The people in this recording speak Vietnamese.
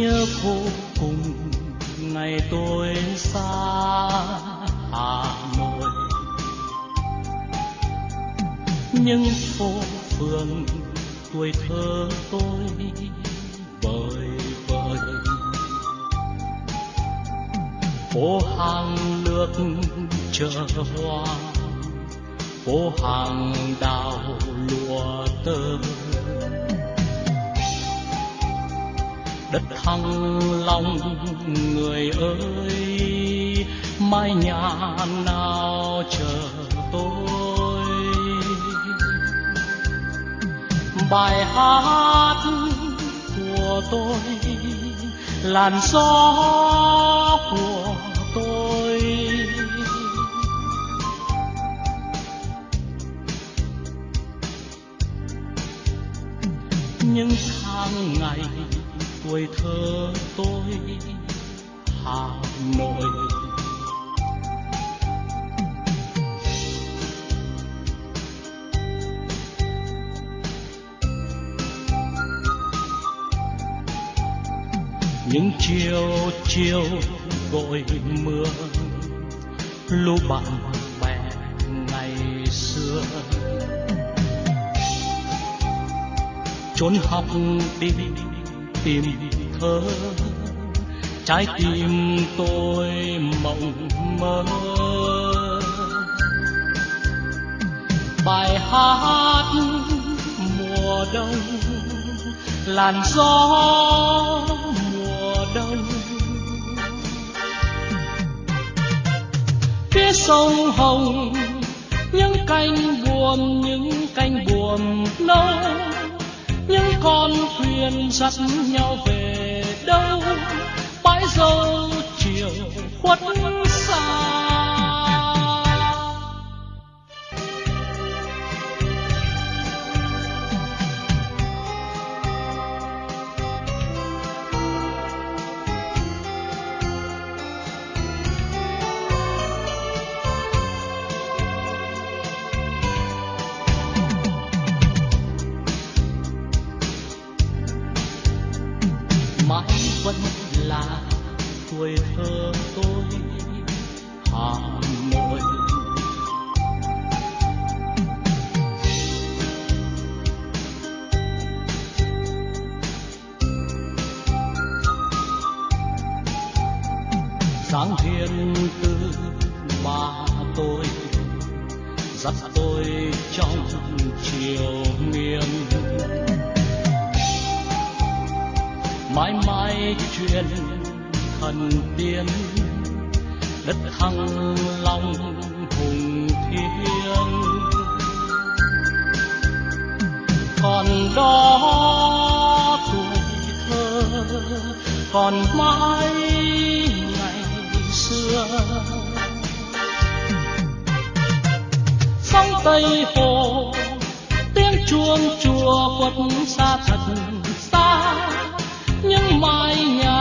nhớ vô cùng ngày tôi xa hà nội. Những phố phường tuổi thơ tôi vời. Vợi phố hàng lược chợ hoa, phố hàng đào lụa tơ đất thăng long, người ơi, mái nhà nào chờ tôi? Bài hát của tôi, làn gió của tôi. Những tháng ngày tuổi thơ tôi hà nội những chiều chiều gọi mưa, lũ bạn bè ngày xưa. Trốn học đi tìm thơ. Trái tim tôi mộng mơ. Bài hát mùa đông, làn gió mùa đông. Phía sông hồng, những cánh buồm, những cánh buồm nâu những con thuyền dắt nhau về đâu? Bãi dâu chiều khuất vẫn là tuổi thơ tôi. Hà nội. Sáng thiên từ ba tôi, dắt tôi trong chiều nghiêng mãi mãi chuyện thần tiên. Đất thăng long hùng thiêng. Còn đó tuổi thơ, còn mãi ngày xưa. Sông tây hồ, tiếng chuông chùa quật xa thật những mái nhà